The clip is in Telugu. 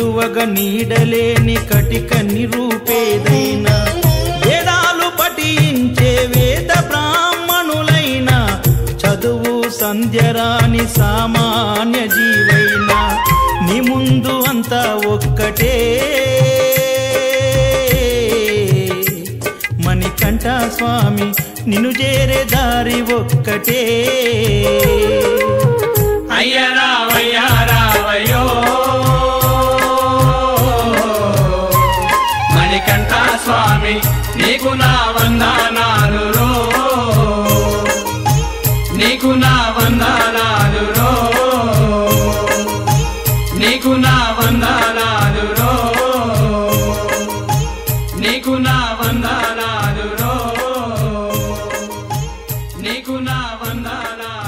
విలువగ నీడలేని కటిక నిరూపేదైనా వేదాలు పఠించే వేద బ్రాహ్మణులైన చదువు సంధ్యరాని సామాన్య జీవైనా నీ ముందు అంతా ఒక్కటే. మణికంఠ స్వామి నిన్ను చేరే దారి ఒక్కటే. స్వామి నీకు నా వందనాలు నీకు నా వందనాలు నీకు నా వందనాలు నీకు నా వందనాలు నీకు నా వందనాలు